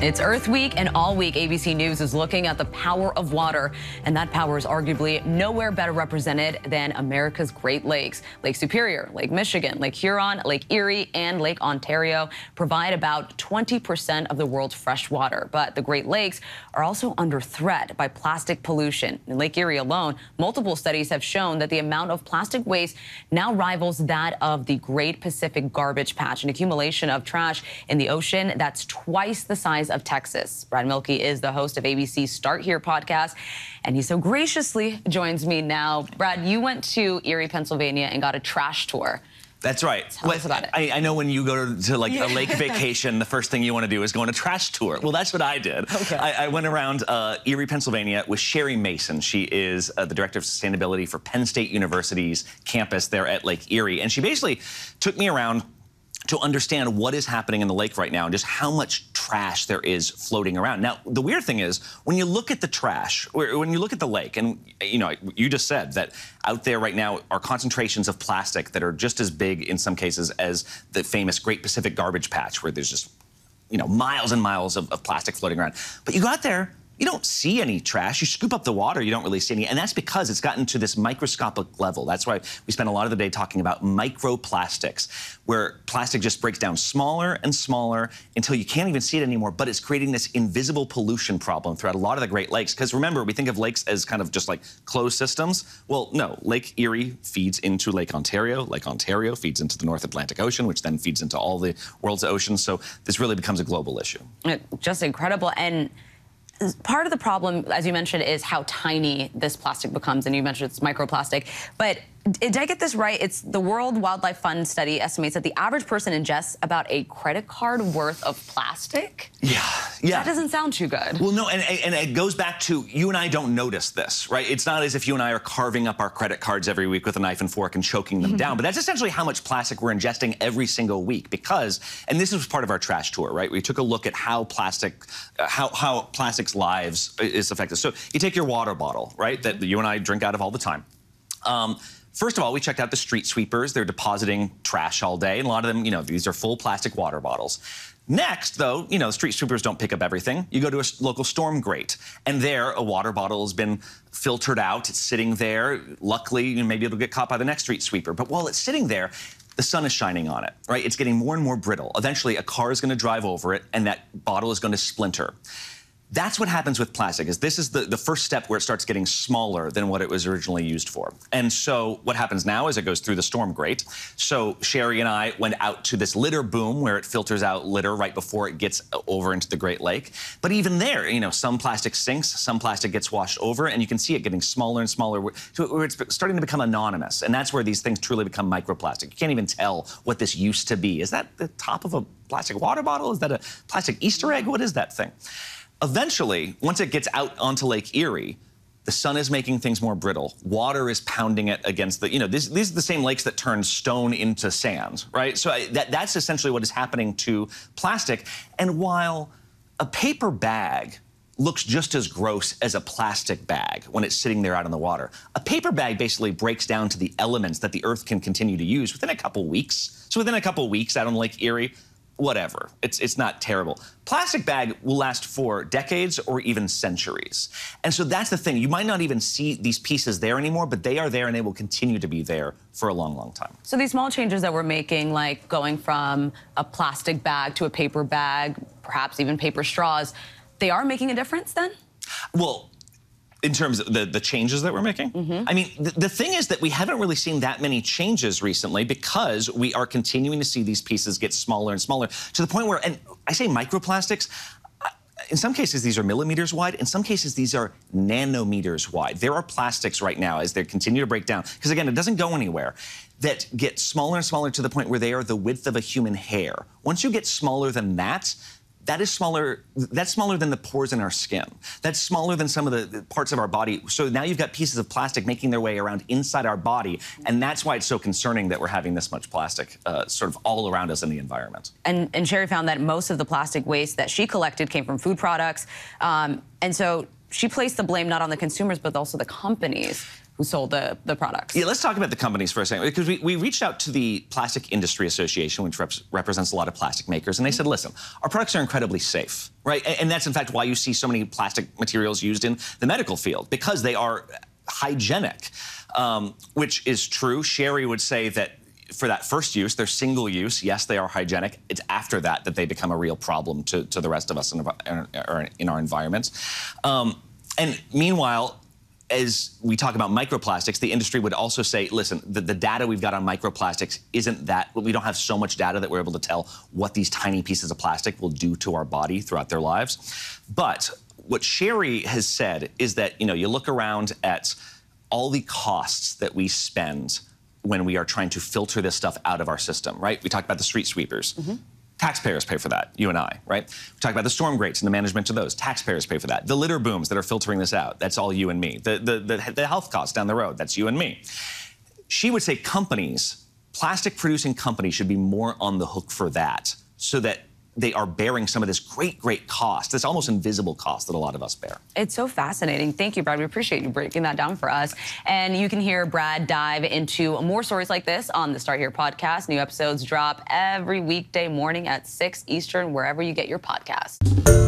It's Earth Week, and all week ABC News is looking at the power of water. And that power is arguably nowhere better represented than America's Great Lakes. Lake Superior, Lake Michigan, Lake Huron, Lake Erie, and Lake Ontario provide about 20% of the world's fresh water. But the Great Lakes are also under threat by plastic pollution. In Lake Erie alone, multiple studies have shown that the amount of plastic waste now rivals that of the Great Pacific Garbage Patch, an accumulation of trash in the ocean that's twice the size of Texas. Brad Mielke is the host of ABC's Start Here podcast, and he so graciously joins me now. Brad, you went to Erie, Pennsylvania, and got a trash tour. That's right. Tell us about it. I, I, know when you go to, to like yeah. a lake vacation, the first thing you want to do is go on a trash tour. Well, that's what I did. Okay. I, I went around uh, Erie, Pennsylvania with Sherri Mason. She is uh, the director of sustainability for Penn State University's campus there at Lake Erie, and she basically took me around to understand what is happening in the lake right now and just how much trash there is floating around. Now, the weird thing is when you look at the trash, when you look at the lake, and you know, you just said that out there right now are concentrations of plastic that are just as big in some cases as the famous Great Pacific Garbage Patch, where there's just you know miles and miles of, of plastic floating around. But you got there you don't see any trash. You scoop up the water, you don't really see any. And that's because it's gotten to this microscopic level. That's why we spend a lot of the day talking about microplastics, where plastic just breaks down smaller and smaller until you can't even see it anymore. But it's creating this invisible pollution problem throughout a lot of the Great Lakes. Because remember, we think of lakes as kind of just like closed systems. Well, no, Lake Erie feeds into Lake Ontario. Lake Ontario feeds into the North Atlantic Ocean, which then feeds into all the world's oceans. So this really becomes a global issue. Uh, just incredible. And part of the problem, as you mentioned, is how tiny this plastic becomes, and you mentioned it's microplastic. But did I get this right? It's the World Wildlife Fund study estimates that the average person ingests about a credit card worth of plastic. Yeah, yeah. That doesn't sound too good. Well, no, and, and it goes back to you and I don't notice this, right? It's not as if you and I are carving up our credit cards every week with a knife and fork and choking them down, but that's essentially how much plastic we're ingesting every single week because, and this was part of our trash tour, right? We took a look at how plastic, uh, how, how plastic's lives is affected. So you take your water bottle, right, that you and I drink out of all the time. Um, First of all, we checked out the street sweepers. They're depositing trash all day, and a lot of them, you know, these are full plastic water bottles. Next, though, you know, street sweepers don't pick up everything. You go to a local storm grate, and there a water bottle has been filtered out. It's sitting there. Luckily, you know, maybe it'll get caught by the next street sweeper. But while it's sitting there, the sun is shining on it, right? It's getting more and more brittle. Eventually, a car is going to drive over it, and that bottle is going to splinter. That's what happens with plastic, is this is the, the first step where it starts getting smaller than what it was originally used for. And so what happens now is it goes through the storm grate. So Sherri and I went out to this litter boom where it filters out litter right before it gets uh, over into the Great Lake. But even there, you know, some plastic sinks, some plastic gets washed over, and you can see it getting smaller and smaller where it's starting to become anonymous. And that's where these things truly become microplastic. You can't even tell what this used to be. Is that the top of a plastic water bottle? Is that a plastic Easter egg? What is that thing? Eventually, once it gets out onto Lake Erie, the sun is making things more brittle. Water is pounding it against the, you know, these, these are the same lakes that turn stone into sand, right? So I, that, that's essentially what is happening to plastic. And while a paper bag looks just as gross as a plastic bag when it's sitting there out in the water. A paper bag basically breaks down to the elements that the Earth can continue to use within a couple weeks. So within a couple weeks out on Lake Erie, whatever. It's, it's not terrible. Plastic bag will last for decades or even centuries. And so that's the thing. You might not even see these pieces there anymore, but they are there and they will continue to be there for a long, long time. So these small changes that we're making, like going from a plastic bag to a paper bag, perhaps even paper straws, they are making a difference then? Well, in terms of the, the changes that we're making? Mm -hmm. I mean, the, the, thing is that we haven't really seen that many changes recently because we are continuing to see these pieces get smaller and smaller to the point where, and I say microplastics, in some cases, these are millimeters wide. In some cases, these are nanometers wide. There are plastics right now as they continue to break down, because again, it doesn't go anywhere, that get smaller and smaller to the point where they are the width of a human hair. Once you get smaller than that, that is smaller, that's smaller than the pores in our skin. That's smaller than some of the parts of our body. So now you've got pieces of plastic making their way around inside our body, and that's why it's so concerning that we're having this much plastic uh, sort of all around us in the environment. And, and Sherri found that most of the plastic waste that she collected came from food products. Um, and so she placed the blame not on the consumers, but also the companies who sold the, the products. Yeah, let's talk about the companies for a second because we, we reached out to the Plastic Industry Association, which rep represents a lot of plastic makers, and they said, listen, our products are incredibly safe, right? And, and that's in fact why you see so many plastic materials used in the medical field because they are hygienic, um, which is true. Sherri would say that for that first use, they're single use. Yes, they are hygienic. It's after that that they become a real problem to, to the rest of us in, in our environments. Um, and meanwhile, as we talk about microplastics, the industry would also say, listen, the, the, data we've got on microplastics isn't that, we don't have so much data that we're able to tell what these tiny pieces of plastic will do to our body throughout their lives. But what Sherri has said is that, you know, you look around at all the costs that we spend when we are trying to filter this stuff out of our system, right? We talked about the street sweepers. Mm -hmm. Taxpayers pay for that, you and I, right? We talk about the storm grates and the management of those. Taxpayers pay for that. The litter booms that are filtering this out, that's all you and me. The, the, the, the health costs down the road, that's you and me. She would say companies, plastic producing companies should be more on the hook for that so that they are bearing some of this great, great cost, this almost invisible cost that a lot of us bear. It's so fascinating. Thank you, Brad. We appreciate you breaking that down for us. And you can hear Brad dive into more stories like this on the Start Here podcast. New episodes drop every weekday morning at 6 Eastern, wherever you get your podcast.